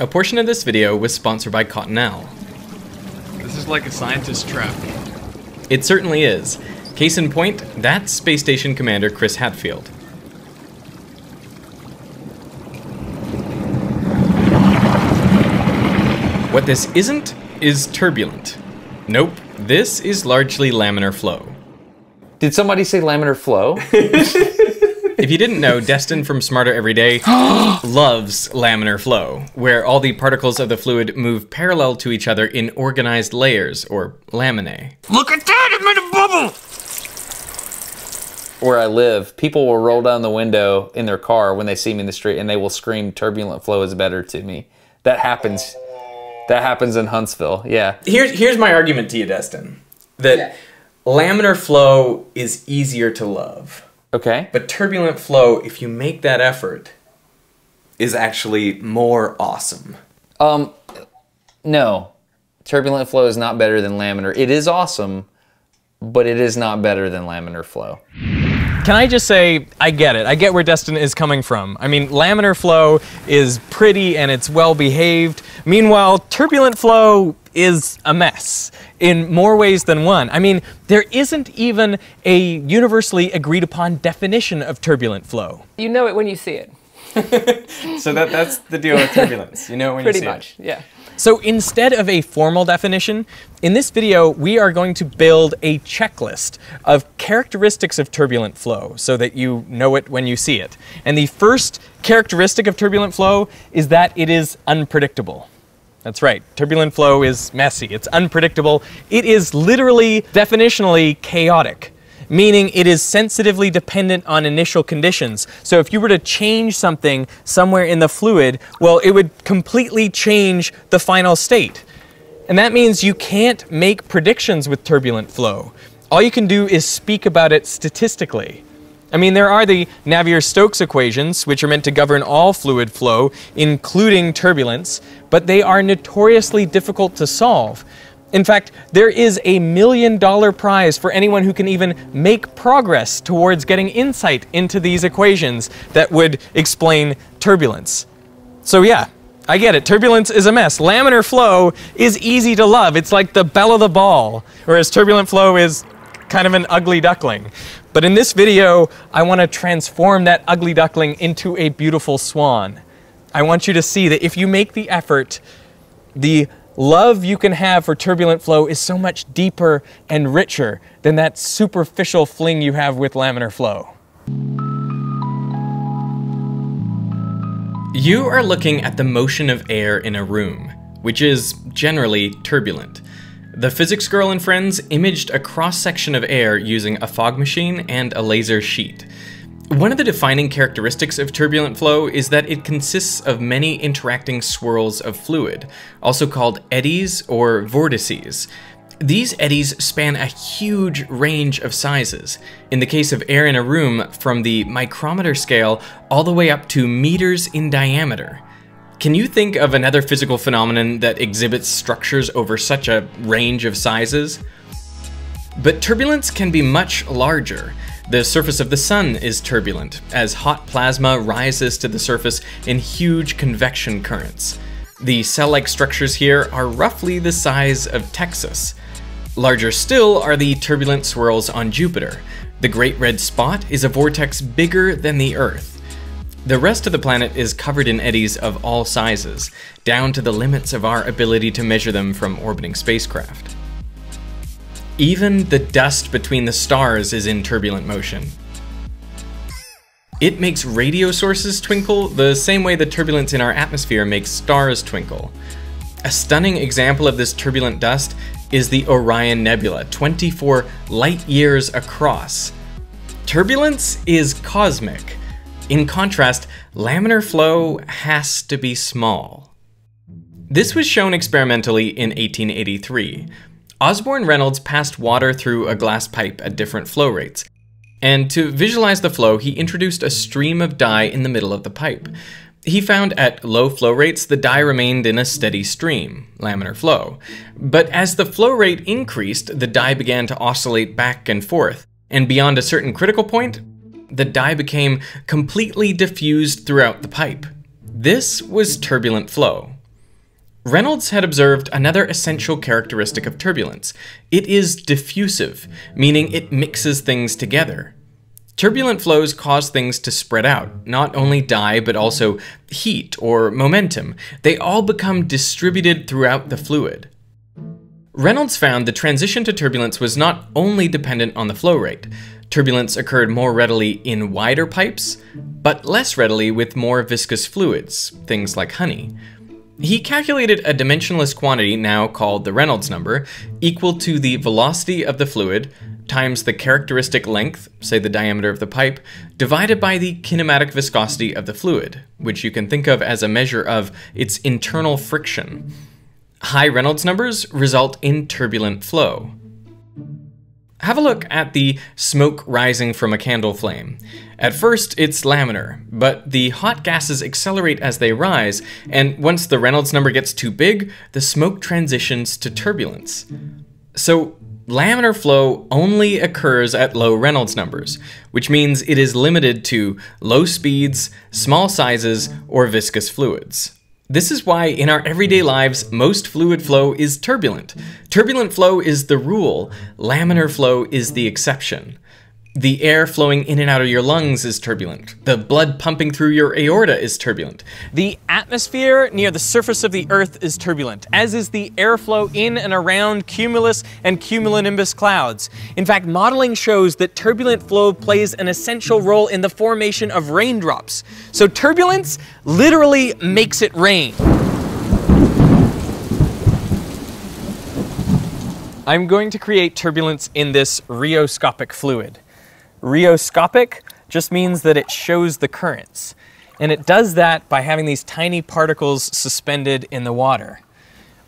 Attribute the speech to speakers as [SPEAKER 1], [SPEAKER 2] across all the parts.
[SPEAKER 1] A portion of this video was sponsored by Cottonelle.
[SPEAKER 2] This is like a scientist trap.
[SPEAKER 1] It certainly is. Case in point, that's Space Station Commander Chris Hadfield. What this isn't is turbulent. Nope, this is largely laminar flow.
[SPEAKER 3] Did somebody say laminar flow?
[SPEAKER 1] If you didn't know, Destin from Smarter Every Day loves laminar flow, where all the particles of the fluid move parallel to each other in organized layers, or laminae.
[SPEAKER 2] Look at that! It made a bubble!
[SPEAKER 3] Where I live, people will roll down the window in their car when they see me in the street and they will scream, Turbulent flow is better to me. That happens. That happens in Huntsville, yeah.
[SPEAKER 1] Here's here's my argument to you, Destin. That laminar flow is easier to love.
[SPEAKER 3] Okay.
[SPEAKER 1] But turbulent flow, if you make that effort, is actually more awesome.
[SPEAKER 3] Um, no. Turbulent flow is not better than laminar. It is awesome, but it is not better than laminar flow.
[SPEAKER 4] Can I just say, I get it. I get where Destin is coming from. I mean, laminar flow is pretty and it's well behaved. Meanwhile, turbulent flow is a mess in more ways than one. I mean, there isn't even a universally agreed upon definition of turbulent flow.
[SPEAKER 5] You know it when you see it.
[SPEAKER 1] So that that's the deal with turbulence. You know it when
[SPEAKER 5] Pretty you see much, it. Pretty much, yeah.
[SPEAKER 4] So instead of a formal definition, in this video we are going to build a checklist of characteristics of turbulent flow so that you know it when you see it. And the first characteristic of turbulent flow is that it is unpredictable. That's right, turbulent flow is messy, it's unpredictable, it is literally, definitionally chaotic meaning it is sensitively dependent on initial conditions. So if you were to change something somewhere in the fluid, well, it would completely change the final state. And that means you can't make predictions with turbulent flow. All you can do is speak about it statistically. I mean, there are the Navier-Stokes equations, which are meant to govern all fluid flow, including turbulence, but they are notoriously difficult to solve. In fact, there is a million dollar prize for anyone who can even make progress towards getting insight into these equations that would explain turbulence. So, yeah, I get it. Turbulence is a mess. Laminar flow is easy to love. It's like the belle of the ball, whereas turbulent flow is kind of an ugly duckling. But in this video, I want to transform that ugly duckling into a beautiful swan. I want you to see that if you make the effort, the love you can have for turbulent flow is so much deeper and richer than that superficial fling you have with laminar flow.
[SPEAKER 1] You are looking at the motion of air in a room, which is generally turbulent. The physics girl and friends imaged a cross section of air using a fog machine and a laser sheet. One of the defining characteristics of turbulent flow is that it consists of many interacting swirls of fluid, also called eddies or vortices. These eddies span a huge range of sizes. In the case of air in a room, from the micrometer scale all the way up to meters in diameter. Can you think of another physical phenomenon that exhibits structures over such a range of sizes? But turbulence can be much larger. The surface of the sun is turbulent, as hot plasma rises to the surface in huge convection currents. The cell-like structures here are roughly the size of Texas. Larger still are the turbulent swirls on Jupiter. The Great Red Spot is a vortex bigger than the Earth. The rest of the planet is covered in eddies of all sizes, down to the limits of our ability to measure them from orbiting spacecraft. Even the dust between the stars is in turbulent motion. It makes radio sources twinkle the same way the turbulence in our atmosphere makes stars twinkle. A stunning example of this turbulent dust is the Orion Nebula, 24 light years across. Turbulence is cosmic. In contrast, laminar flow has to be small. This was shown experimentally in 1883. Osborne Reynolds passed water through a glass pipe at different flow rates. And to visualize the flow, he introduced a stream of dye in the middle of the pipe. He found at low flow rates the dye remained in a steady stream, laminar flow. But as the flow rate increased, the dye began to oscillate back and forth, and beyond a certain critical point, the dye became completely diffused throughout the pipe. This was turbulent flow, Reynolds had observed another essential characteristic of turbulence. It is diffusive, meaning it mixes things together. Turbulent flows cause things to spread out, not only dye, but also heat or momentum. They all become distributed throughout the fluid. Reynolds found the transition to turbulence was not only dependent on the flow rate. Turbulence occurred more readily in wider pipes, but less readily with more viscous fluids, things like honey. He calculated a dimensionless quantity, now called the Reynolds number, equal to the velocity of the fluid times the characteristic length, say the diameter of the pipe, divided by the kinematic viscosity of the fluid, which you can think of as a measure of its internal friction. High Reynolds numbers result in turbulent flow. Have a look at the smoke rising from a candle flame. At first, it's laminar, but the hot gases accelerate as they rise, and once the Reynolds number gets too big, the smoke transitions to turbulence. So, laminar flow only occurs at low Reynolds numbers, which means it is limited to low speeds, small sizes, or viscous fluids. This is why in our everyday lives, most fluid flow is turbulent. Turbulent flow is the rule, laminar flow is the exception. The air flowing in and out of your lungs is turbulent. The blood pumping through your aorta is turbulent.
[SPEAKER 4] The atmosphere near the surface of the Earth is turbulent, as is the airflow in and around cumulus and cumulonimbus clouds. In fact, modeling shows that turbulent flow plays an essential role in the formation of raindrops. So turbulence literally makes it rain. I'm going to create turbulence in this rheoscopic fluid. Rheoscopic just means that it shows the currents. And it does that by having these tiny particles suspended in the water.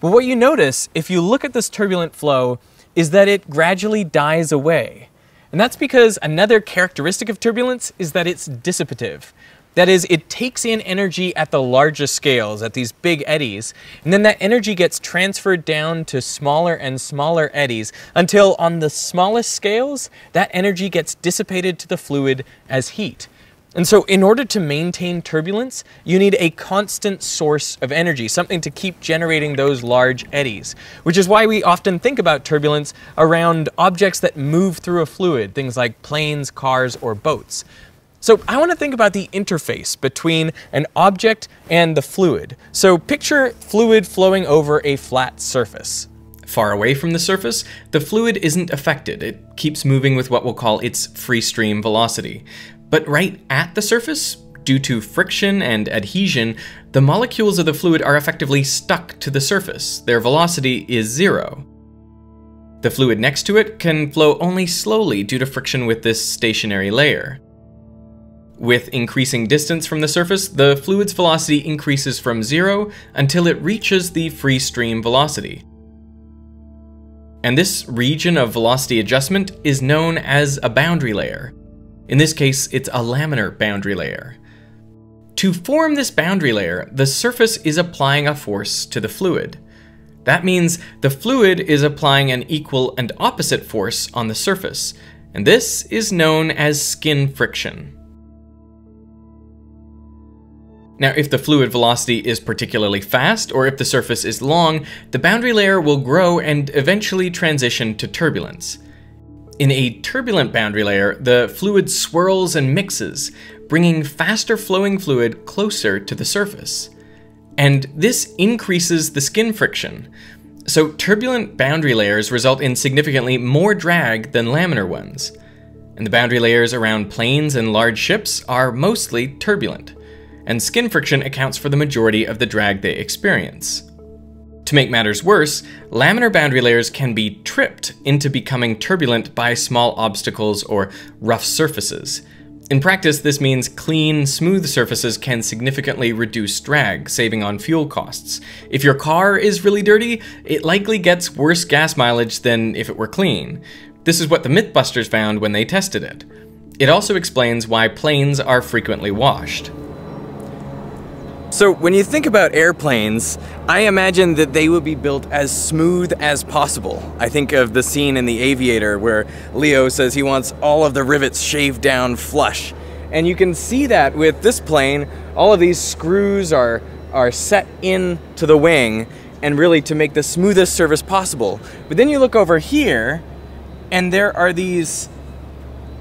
[SPEAKER 4] But what you notice, if you look at this turbulent flow, is that it gradually dies away. And that's because another characteristic of turbulence is that it's dissipative. That is, it takes in energy at the largest scales, at these big eddies, and then that energy gets transferred down to smaller and smaller eddies until on the smallest scales, that energy gets dissipated to the fluid as heat. And so, in order to maintain turbulence, you need a constant source of energy, something to keep generating those large eddies, which is why we often think about turbulence around objects that move through a fluid, things like planes, cars, or boats. So I want to think about the interface between an object and the fluid. So picture fluid flowing over a flat surface.
[SPEAKER 1] Far away from the surface, the fluid isn't affected. It keeps moving with what we'll call its free stream velocity. But right at the surface, due to friction and adhesion, the molecules of the fluid are effectively stuck to the surface. Their velocity is zero. The fluid next to it can flow only slowly due to friction with this stationary layer. With increasing distance from the surface, the fluid's velocity increases from zero until it reaches the free stream velocity. And this region of velocity adjustment is known as a boundary layer. In this case, it's a laminar boundary layer. To form this boundary layer, the surface is applying a force to the fluid. That means the fluid is applying an equal and opposite force on the surface, and this is known as skin friction. Now, if the fluid velocity is particularly fast, or if the surface is long, the boundary layer will grow and eventually transition to turbulence. In a turbulent boundary layer, the fluid swirls and mixes, bringing faster flowing fluid closer to the surface. And this increases the skin friction. So, turbulent boundary layers result in significantly more drag than laminar ones. And the boundary layers around planes and large ships are mostly turbulent and skin friction accounts for the majority of the drag they experience. To make matters worse, laminar boundary layers can be tripped into becoming turbulent by small obstacles or rough surfaces. In practice, this means clean, smooth surfaces can significantly reduce drag, saving on fuel costs. If your car is really dirty, it likely gets worse gas mileage than if it were clean. This is what the Mythbusters found when they tested it. It also explains why planes are frequently washed.
[SPEAKER 4] So when you think about airplanes, I imagine that they would be built as smooth as possible. I think of the scene in The Aviator where Leo says he wants all of the rivets shaved down flush. And you can see that with this plane, all of these screws are are set into the wing and really to make the smoothest surface possible. But then you look over here, and there are these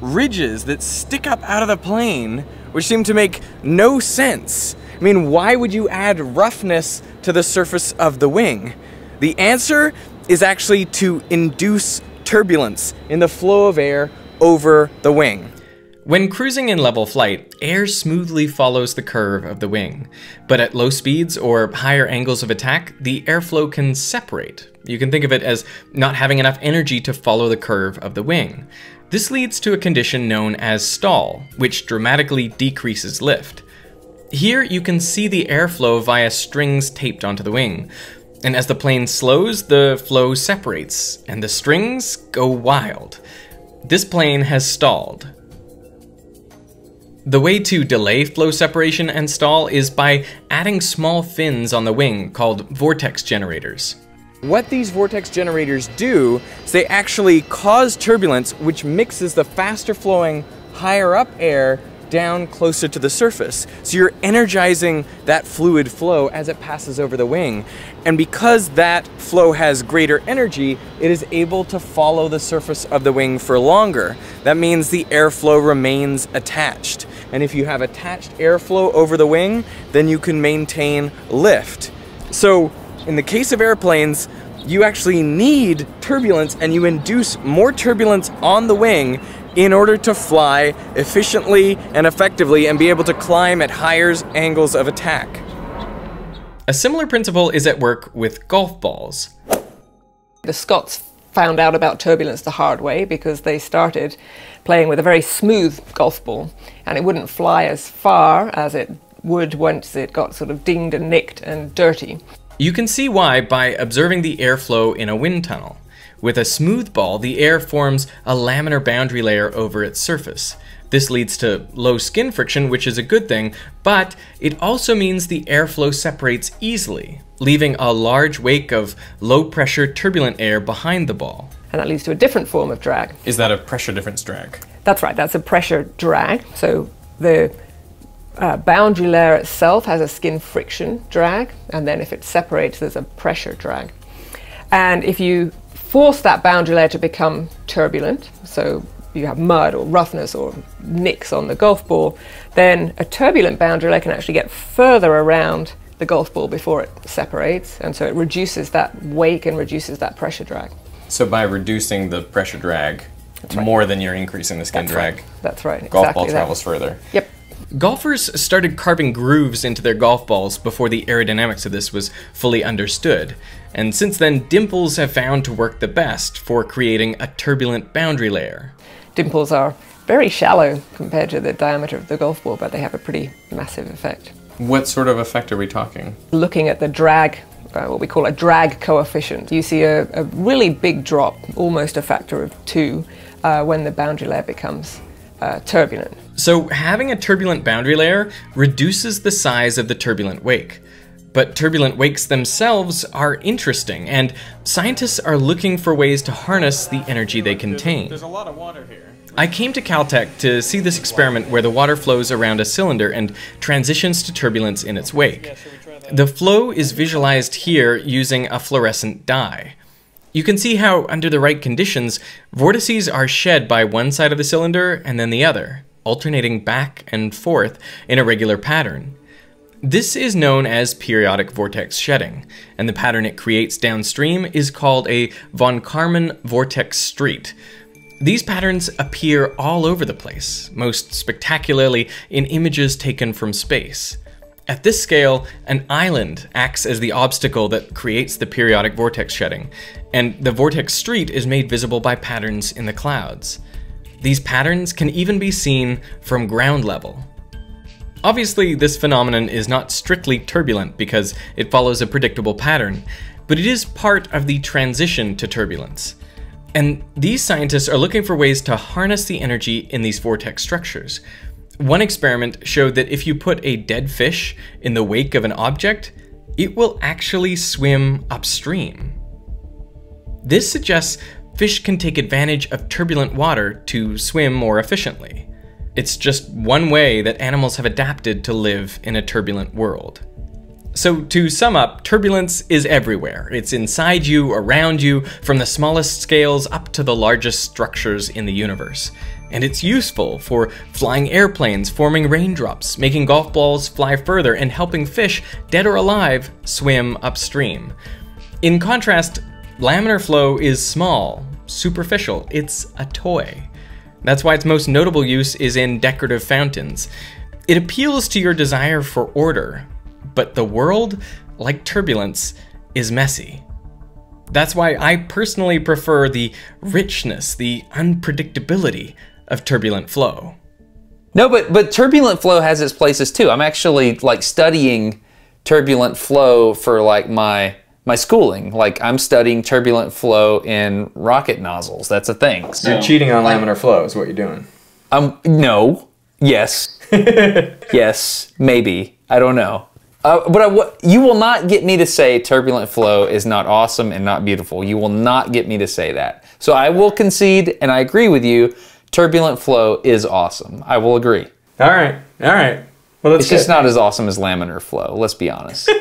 [SPEAKER 4] ridges that stick up out of the plane, which seem to make no sense. I mean, why would you add roughness to the surface of the wing? The answer is actually to induce turbulence in the flow of air over the wing.
[SPEAKER 1] When cruising in level flight, air smoothly follows the curve of the wing. But at low speeds or higher angles of attack, the airflow can separate. You can think of it as not having enough energy to follow the curve of the wing. This leads to a condition known as stall, which dramatically decreases lift. Here you can see the airflow via strings taped onto the wing. And as the plane slows, the flow separates, and the strings go wild. This plane has stalled, the way to delay flow separation and stall is by adding small fins on the wing called vortex generators.
[SPEAKER 4] What these vortex generators do is they actually cause turbulence which mixes the faster flowing higher up air down closer to the surface. So you're energizing that fluid flow as it passes over the wing. And because that flow has greater energy, it is able to follow the surface of the wing for longer. That means the airflow remains attached. And if you have attached airflow over the wing, then you can maintain lift. So in the case of airplanes, you actually need turbulence and you induce more turbulence on the wing in order to fly efficiently and effectively and be able to climb at higher angles of attack.
[SPEAKER 1] A similar principle is at work with golf balls.
[SPEAKER 5] The Scots found out about turbulence the hard way because they started playing with a very smooth golf ball and it wouldn't fly as far as it would once it got sort of dinged and nicked and dirty.
[SPEAKER 1] You can see why by observing the airflow in a wind tunnel. With a smooth ball, the air forms a laminar boundary layer over its surface. This leads to low skin friction, which is a good thing, but it also means the airflow separates easily, leaving a large wake of low pressure turbulent air behind the ball.
[SPEAKER 5] And that leads to a different form of drag.
[SPEAKER 6] Is that a pressure difference drag?
[SPEAKER 5] That's right, that's a pressure drag. So the uh, boundary layer itself has a skin friction drag, and then if it separates, there's a pressure drag. And if you force that boundary layer to become turbulent, so you have mud or roughness or nicks on the golf ball, then a turbulent boundary layer can actually get further around the golf ball before it separates, and so it reduces that wake and reduces that pressure drag.
[SPEAKER 6] So by reducing the pressure drag right. more than you're increasing the skin
[SPEAKER 5] That's
[SPEAKER 6] drag,
[SPEAKER 5] right. That's right.
[SPEAKER 6] golf
[SPEAKER 5] exactly
[SPEAKER 6] ball
[SPEAKER 5] that.
[SPEAKER 6] travels further.
[SPEAKER 5] Yep.
[SPEAKER 1] Golfers started carving grooves into their golf balls before the aerodynamics of this was fully understood, and since then, dimples have found to work the best for creating a turbulent boundary layer.
[SPEAKER 5] Dimples are very shallow compared to the diameter of the golf ball, but they have a pretty massive effect.
[SPEAKER 6] What sort of effect are we talking?
[SPEAKER 5] Looking at the drag, uh, what we call a drag coefficient, you see a, a really big drop, almost a factor of two, uh, when the boundary layer becomes uh, turbulent.
[SPEAKER 1] So, having a turbulent boundary layer reduces the size of the turbulent wake. But turbulent wakes themselves are interesting, and scientists are looking for ways to harness the energy they contain.
[SPEAKER 6] There's a lot of water here.
[SPEAKER 1] I came to Caltech to see this experiment where the water flows around a cylinder and transitions to turbulence in its wake. The flow is visualized here using a fluorescent dye. You can see how, under the right conditions, vortices are shed by one side of the cylinder and then the other, alternating back and forth in a regular pattern. This is known as periodic vortex shedding, and the pattern it creates downstream is called a von Karman vortex street. These patterns appear all over the place, most spectacularly in images taken from space. At this scale, an island acts as the obstacle that creates the periodic vortex shedding, and the vortex street is made visible by patterns in the clouds. These patterns can even be seen from ground level. Obviously, this phenomenon is not strictly turbulent because it follows a predictable pattern, but it is part of the transition to turbulence. And these scientists are looking for ways to harness the energy in these vortex structures. One experiment showed that if you put a dead fish in the wake of an object, it will actually swim upstream. This suggests fish can take advantage of turbulent water to swim more efficiently. It's just one way that animals have adapted to live in a turbulent world.
[SPEAKER 7] So, to sum up, turbulence is everywhere. It's inside you, around you, from the smallest scales up to the largest structures in the universe. And it's useful for flying airplanes, forming raindrops, making golf balls fly further, and helping fish, dead or alive, swim upstream. In contrast, laminar flow is small, superficial, it's a toy. That's why its most notable use is in decorative fountains. It appeals to your desire for order, but the world, like turbulence, is messy. That's why I personally prefer the richness, the unpredictability of turbulent flow.
[SPEAKER 3] No, but but turbulent flow has its places too. I'm actually like studying turbulent flow for like my my schooling. Like I'm studying turbulent flow in rocket nozzles. That's a thing. So
[SPEAKER 7] You're cheating on laminar flow, is what you're doing.
[SPEAKER 3] um no. Yes. yes, maybe. I don't know. Uh, but I, what, you will not get me to say turbulent flow is not awesome and not beautiful. You will not get me to say that. So I will concede, and I agree with you. Turbulent flow is awesome. I will agree.
[SPEAKER 7] All right, all right. Well, that's
[SPEAKER 3] It's just not as awesome as laminar flow. Let's be honest.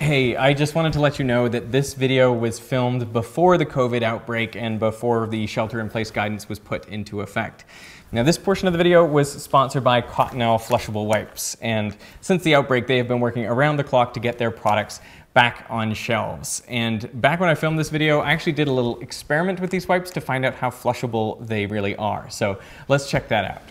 [SPEAKER 1] Hey, I just wanted to let you know that this video was filmed before the COVID outbreak and before the shelter in place guidance was put into effect. Now, this portion of the video was sponsored by Cottonelle Flushable Wipes, and since the outbreak, they have been working around the clock to get their products back on shelves. And back when I filmed this video, I actually did a little experiment with these wipes to find out how flushable they really are. So let's check that out.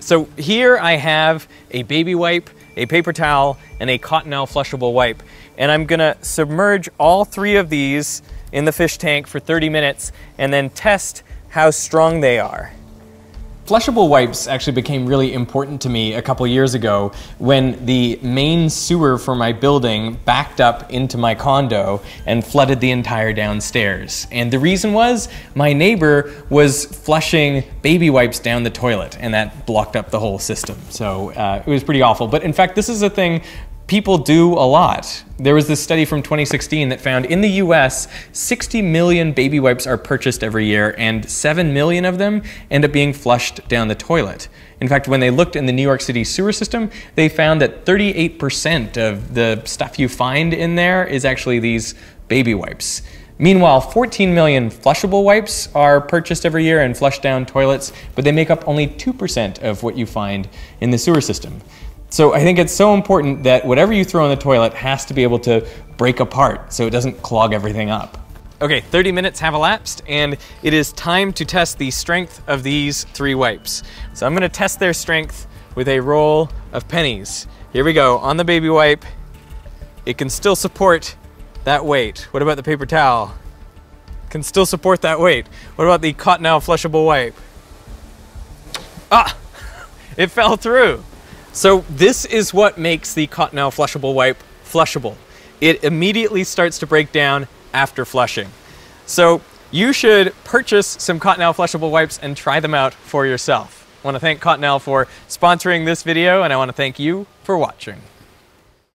[SPEAKER 1] So here I have a baby wipe, a paper towel, and a Cottonelle flushable wipe. And I'm gonna submerge all three of these in the fish tank for 30 minutes and then test how strong they are. Flushable wipes actually became really important to me a couple years ago when the main sewer for my building backed up into my condo and flooded the entire downstairs. And the reason was my neighbor was flushing baby wipes down the toilet and that blocked up the whole system. So uh, it was pretty awful. But in fact, this is a thing people do a lot. There was this study from 2016 that found in the US, 60 million baby wipes are purchased every year, and 7 million of them end up being flushed down the toilet. In fact, when they looked in the New York City sewer system, they found that 38% of the stuff you find in there is actually these baby wipes. Meanwhile, 14 million flushable wipes are purchased every year and flushed down toilets, but they make up only 2% of what you find in the sewer system. So I think it's so important that whatever you throw in the toilet has to be able to break apart so it doesn't clog everything up. Okay, 30 minutes have elapsed and it is time to test the strength of these three wipes. So I'm gonna test their strength with a roll of pennies. Here we go, on the baby wipe. It can still support that weight. What about the paper towel? Can still support that weight. What about the Cottonelle flushable wipe? Ah, it fell through. So this is what makes the Cottonelle flushable wipe flushable. It immediately starts to break down after flushing. So you should purchase some Cottonelle flushable wipes and try them out for yourself. I want to thank Cottonelle for sponsoring this video and I want to thank you for watching.